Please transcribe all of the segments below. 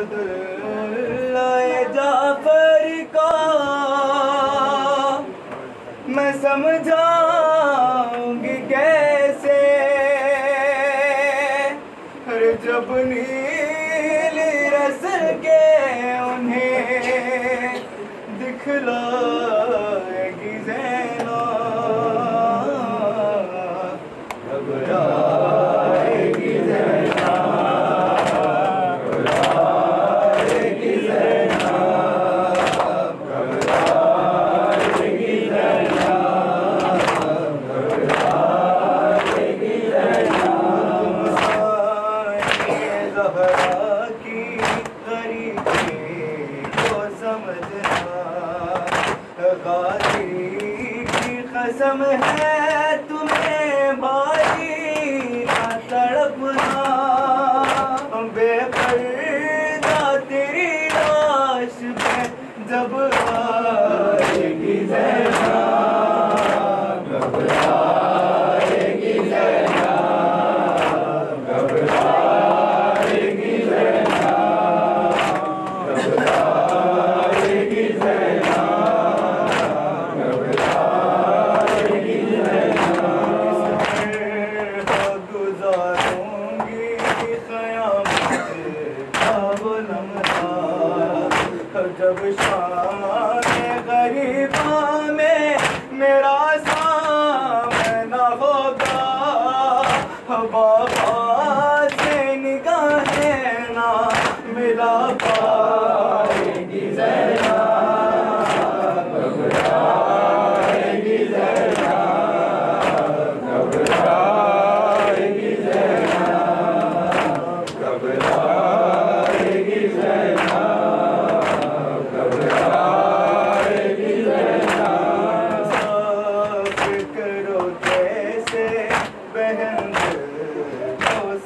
عبداللہ جعفر کا۔ میں سمجھاؤں گی کیسے۔ ہر جب نیل رسل کے انہیں دکھلائے غازی کی قسم ہے تمہیں بھائی نہ تڑپنا۔ بے پردہ تیری لاش میں جب آئے جب شام غریباں میں میرا سامنا ہوگا بابا سے نگاہیں نہ ملا پا۔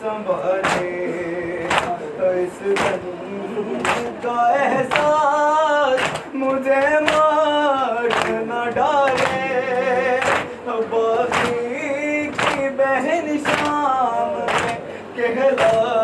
سنبھالے اس دن کا احساس مجھے مار نہ ڈالے باقی کی بہن شام میں کہلائے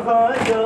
Muhammed